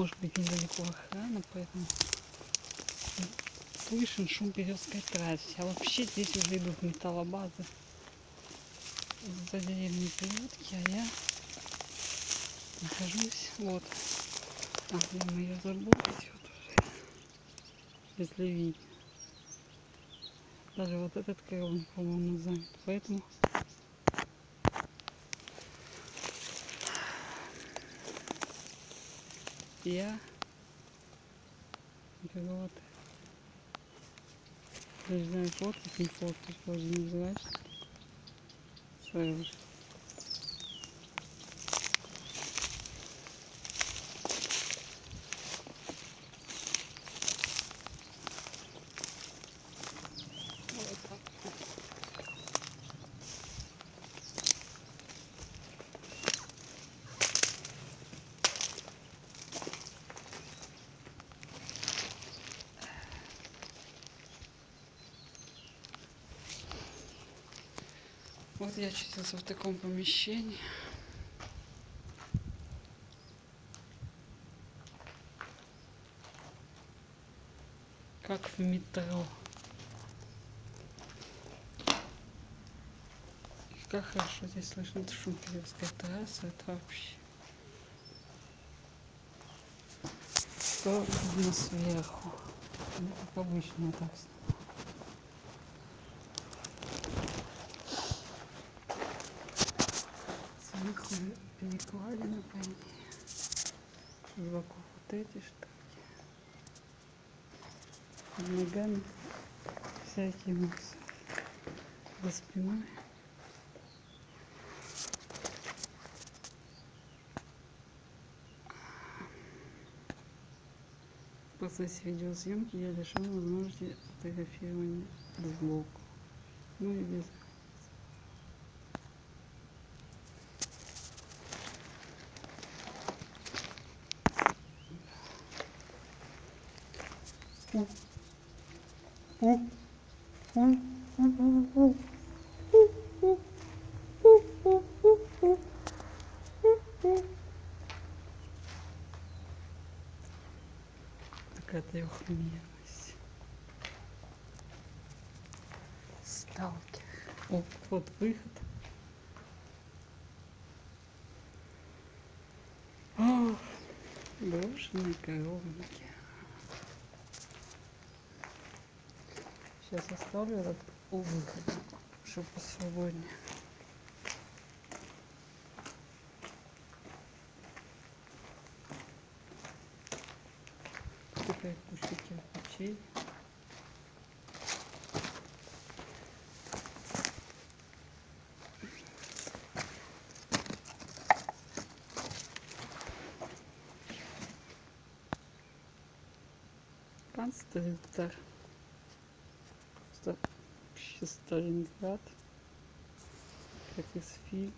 может быть недалеко охрана, поэтому слышен шум Березской трассе. А вообще здесь уже идут металлобазы за деревней Приютки, а я нахожусь вот, а где моя забор идет уже, если видно. Даже вот этот коровник, по-моему, занят. Поэтому я беру вот не знаю, фоткать, не фоткать, можно называть. Свое же. Вот так. Вот я очутился в таком помещении. Как в метро. И как хорошо здесь слышно шум Киевской трассы. Это вообще... Что видно сверху. Ну, как обычно так снимаю. Сверху перекладина по ней. С боков вот эти штуки. Под ногами всякий мусор. За спиной. В процессе видеосъемки я лишен возможности фотографирования сбоку. Ну и без Трехмерность. Сталкер. О, вот выход. О, брошенные коровники. Сейчас оставлю этот у выхода, чтобы посвободнее. Такая куча кирпичей. Конструктор. Сталинград. Как из фильма.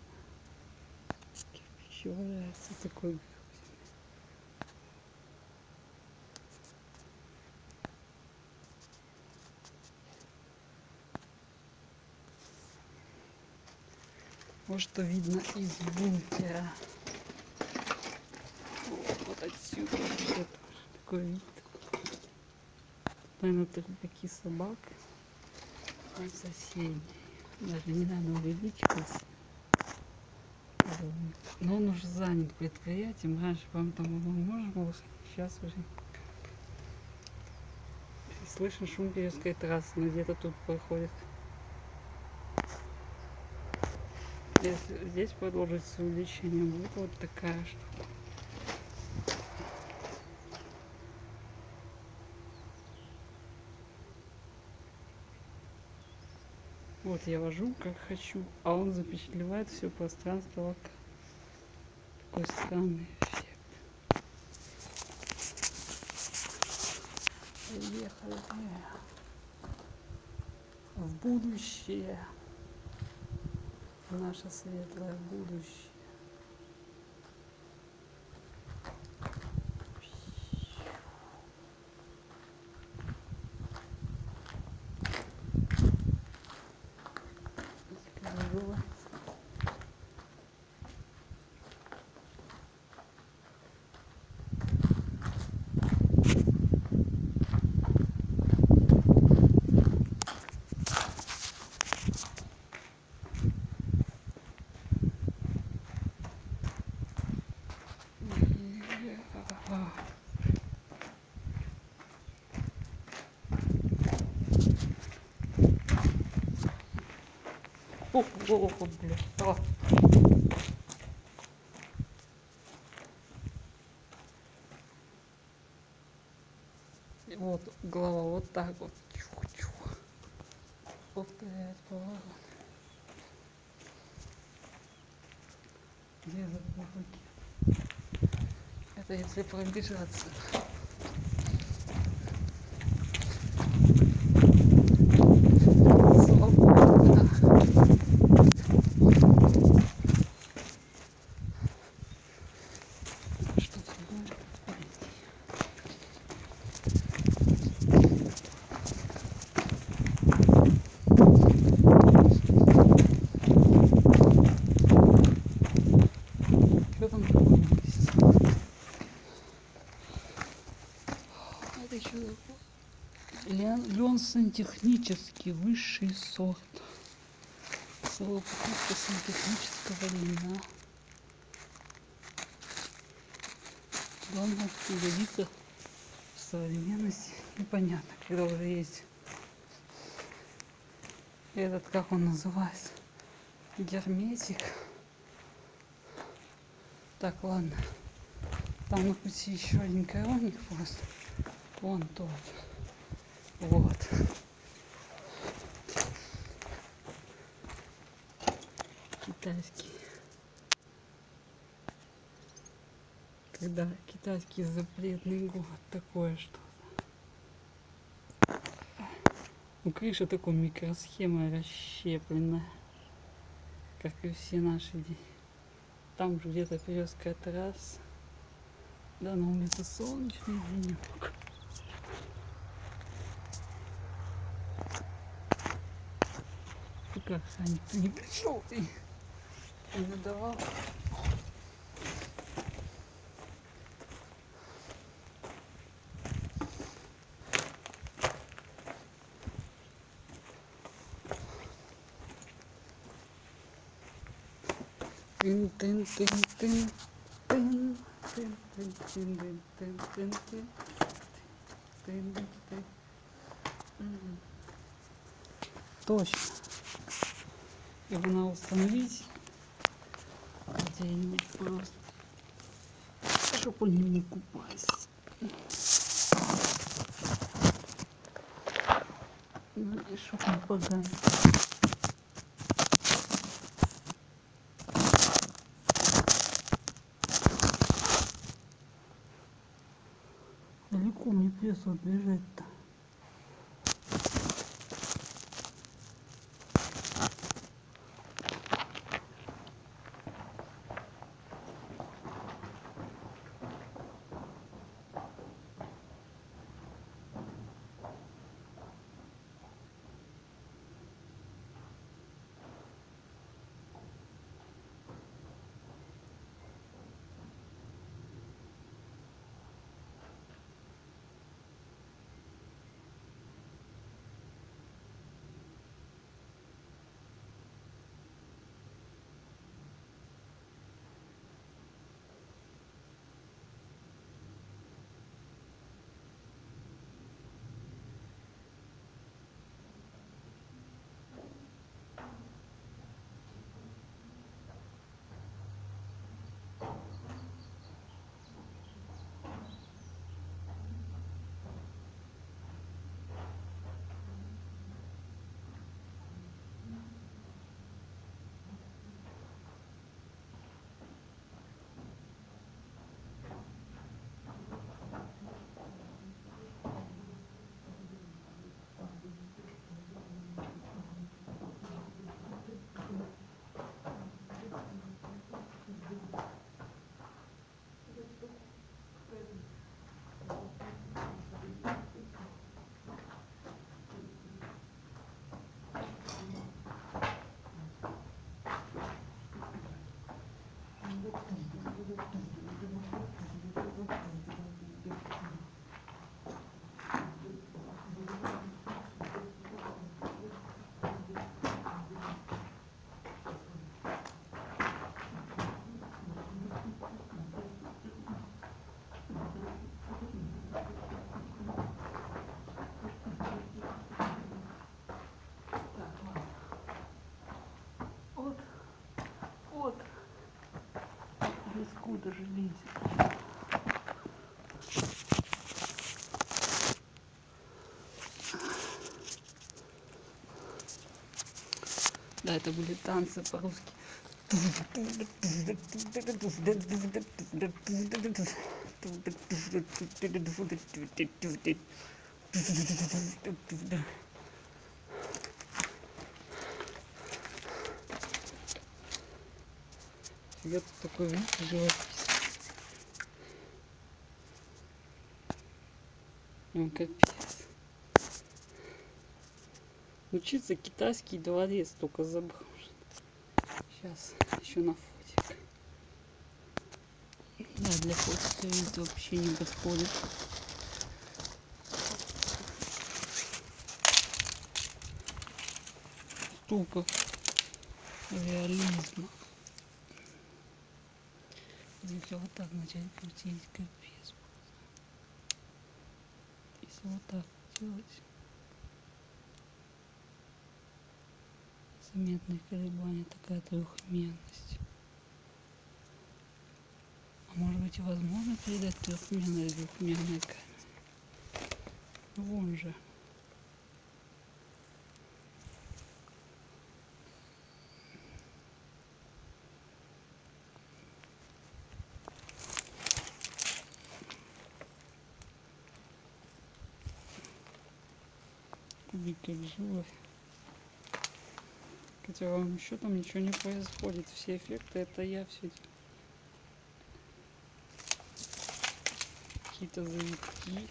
Кирпичи валяется такой. Вот что видно из бункера. Вот, вот отсюда вообще такой вид. Наверное, такие собак. От соседей. Даже не надо увеличиваться. Но он уже занят предприятием. Раньше, вам там его можно было, сейчас уже слышно шум Киевской трассы, но где-то тут проходит. Здесь продолжится увеличение, будет вот такая штука. Вот я вожу как хочу, а он запечатлевает все пространство вокруг. Такой странный эффект. Приехали мы в будущее. Наше светлое будущее. О, о, о, вот голова вот так вот. Чух-чух. Повторяет поворот. Где этот? Это если пробежаться. Свободно. Что-то может впереди. Что там такое есть? Это что такое? Лен, лен сантехнический высший сорт. Совокупность сантехнического льна. Главное пригодится в современности. Непонятно, когда уже есть этот, как он называется, герметик. Так, ладно. Там на пути еще один коровник просто. Вон тот. Вот. Китайский. Когда китайский запретный город, такое что Ну, крыша такой микросхема расщепленная, как и все наши дни. Там же где-то Перевская трасса. Да, на улице солнечный денек. Ты как, Саня, ты не пришел, ты не надавал? Тын тын тын тын тын тын тын тын тын тын тын тын тын тын тын. Точно. Его надо установить где-нибудь просто, чтобы он не купался. Ну и чтоб не поганить. Далеко мне придется отбежать-то. Даже лезет. Да, это были танцы по-русски. Я тут такой вид живопись. Ну, капец. Учиться китайский дворец только забыл. Сейчас еще на фотик. Да, для фотика это вообще не подходит. Ступа реализма. Если начать крутить, капец. Если вот так делать. заметные колебания, такая трехмерность. А может быть и возможно передать трехмерной двухмерной камере? Вон же. Как живой. Хотя вам еще там ничего не происходит. Все эффекты это я все какие-то завитки.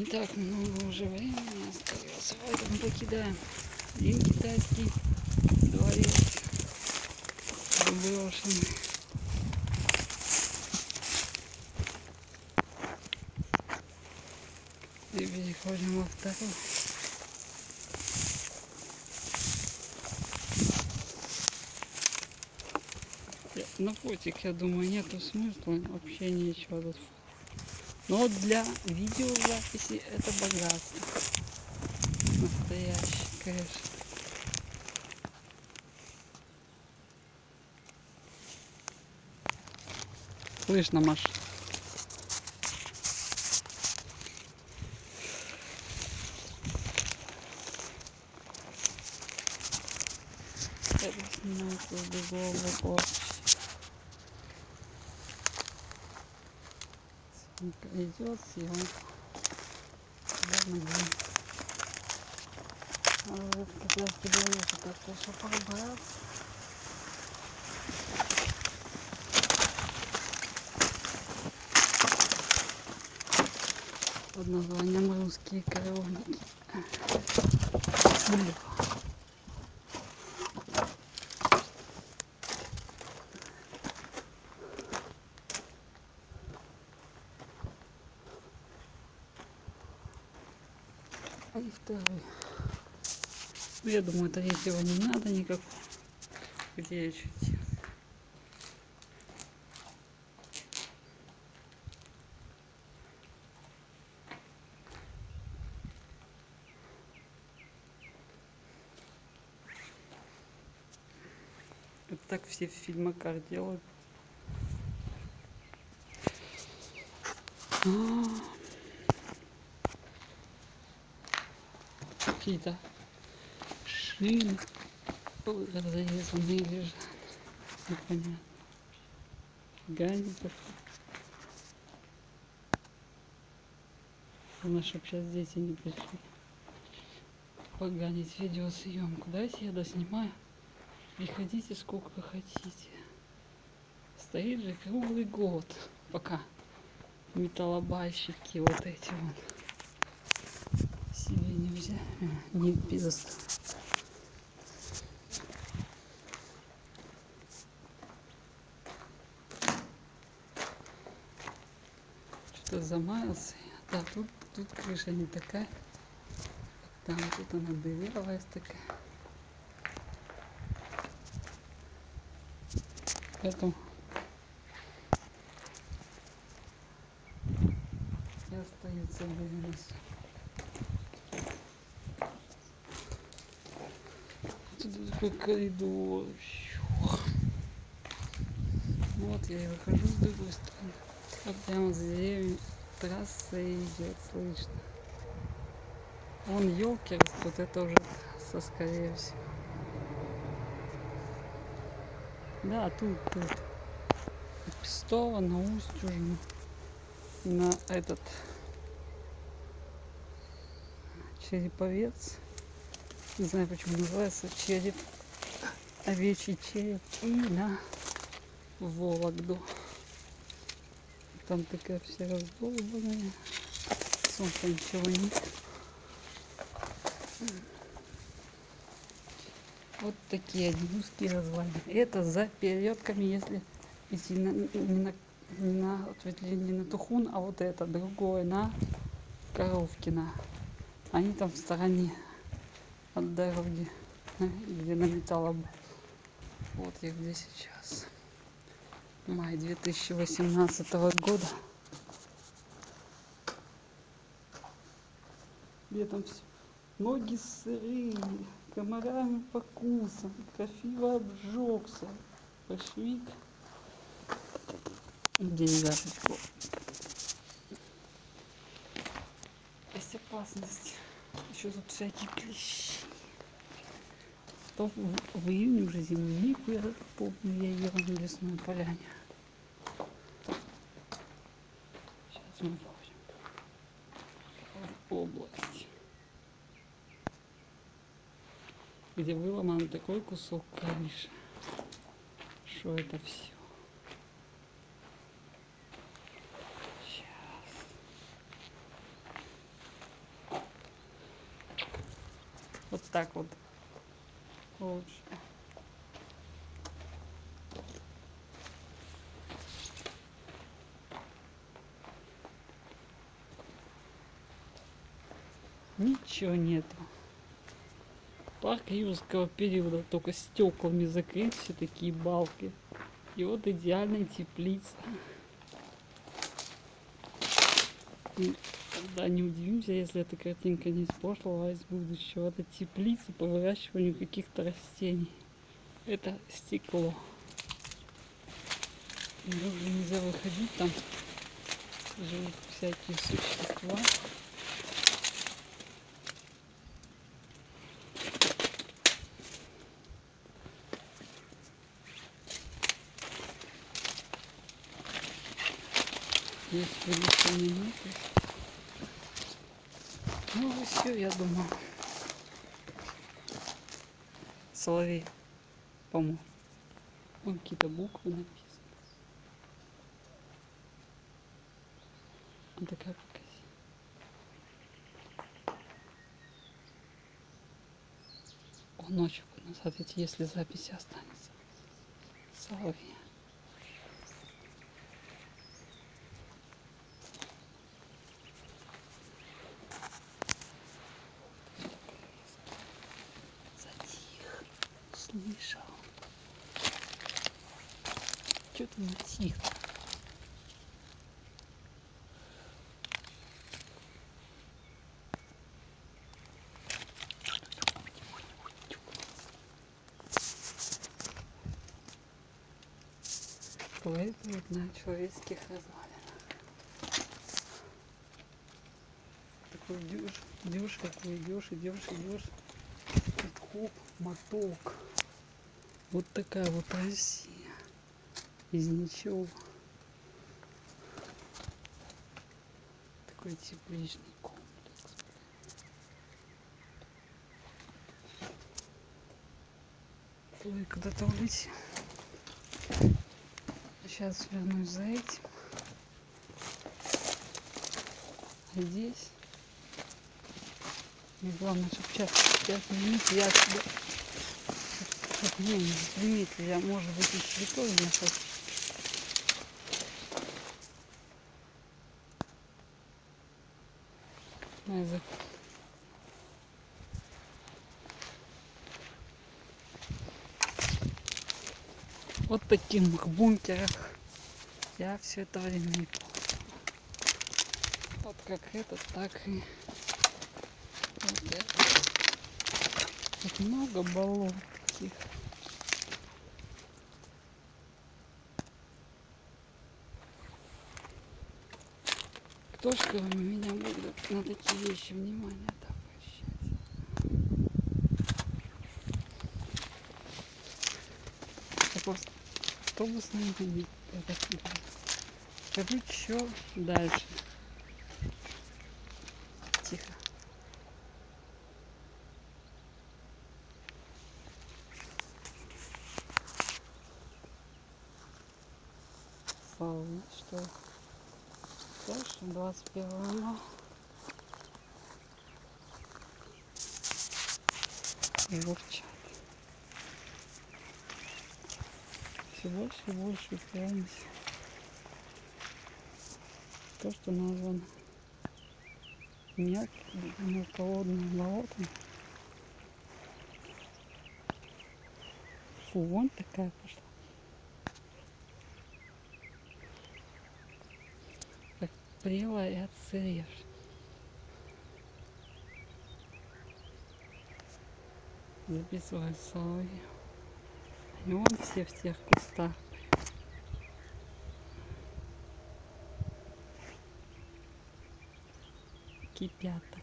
Не так много уже времени остается, поэтому покидаем один китайский дворец заброшенный. И переходим во второй. На фотик, я думаю, нету смысла, вообще нечего тут но для видеозаписи это богатство. Настоящий, конечно. Слышно, Маш? Это снимается с другого бокова. Идет съемка. Наверное, а вот как раз тебе нету так хорошо поубраться. Под названием «Русские коровники». Блин. и второй. Я думаю, третьего не надо никакого. Где я чуть Это так все в фильмаках делают. А какие-то шины разрезанные лежат. Непонятно. Ганит Главное, чтобы сейчас дети не пришли поганить видеосъемку. Давайте я доснимаю. Приходите сколько хотите. Стоит же круглый год, пока металлобайщики вот эти вот нельзя, не без. Что-то замаялся. Да, тут, тут крыша не такая. Там тут она дырявая такая. Поэтому и остается вынос. Тут такой коридор. Щух. Вот я и выхожу с другой стороны. Прямо за деревьями трасса идет, слышно. Вон елки растут, это уже трасса, скорее всего. Да, тут, тут. От Пестова на Устюжну. На этот череповец. Не знаю, почему называется череп. Овечий череп. И на Вологду. Там такая вся раздолбанная. Солнца ничего нет. Вот такие одинузские развалины. Это за перелетками, если идти на, не на, не на ответвление на Тухун, а вот это другое на Коровкина. Они там в стороне от дороги, где на металлобу. Вот я где сейчас. Май 2018 года. Летом все. Ноги сырые, комарами покусан, красиво обжегся. Пошли. Деревяшечку. Есть опасность. Еще тут всякие клещи. То в, в июне уже землянику я помню, я ела на лесной поляне. Сейчас мы будем в область. Где выломан такой кусок крыши, что это все. Вот так вот лучше. Ничего нету. Парк юрского периода, только стеклами закрыт все такие балки. И вот идеальная теплица. И тогда не удивимся, если эта картинка не из прошлого, а из будущего. Это теплица по выращиванию каких-то растений. Это стекло. Наружу нельзя выходить, там живут всякие существа. Вылечения нет. Ну все, я думаю. Соловей помог. Вон какие-то буквы написаны. Вот такая покази. О, ночью назад, ведь если записи останется. Соловей. Плывет на человеческих развалинах. Такой идешь, идешь, какой идешь, идешь, идешь. И хоп, моток. Вот такая вот Россия. Из ничего. Такой тепличный комплекс. Ой, куда-то улетел. Сейчас вернусь за этим. А здесь. Мне главное, чтобы час, пять минут я сюда... Чтоб меня не заметили, я, может быть, и цветов не хочу. Ай, вот таких бункерах я все это время Вот как этот, так и вот это. Тут много болот таких. Кто ж кроме меня будет на такие вещи внимание обращать? Это просто автобусная линия. Скажи, что дальше? Тихо. Слава, что дальше 21 мая. Журчат. Все больше и больше упираемся. То, что названо мелководным болотом. Фу, вон такая пошла. Как прела и отсырешь. Записываю соловьев. И вон все в тех кустах. Кипят. так.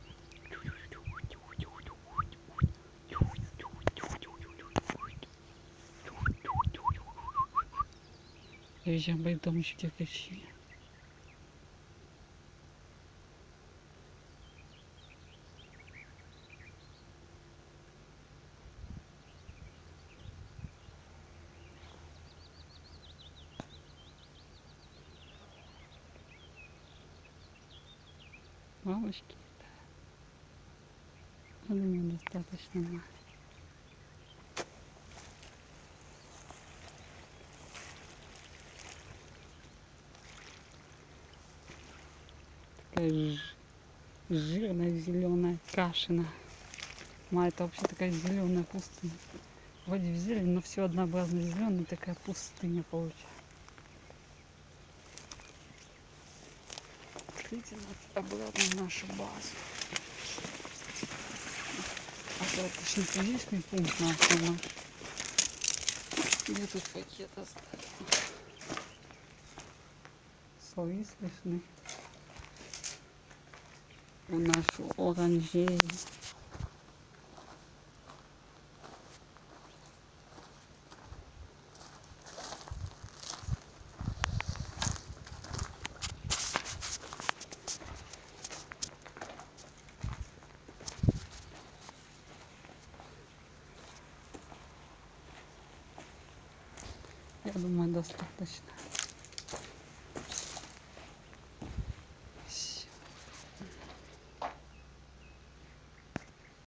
Приезжаем в дом еще кирпичи. Мамочки. Я думаю, достаточно маленькие. Такая жирная зеленая кашина. Ма, это вообще такая зеленая пустыня. Вроде в зелень, но все однообразно зеленая, такая пустыня получается. Приходите на- обратно нашу базу. Остаточный конечный пункт на основном. Где тут пакет оставил? Слои слышны. В нашу оранжерею.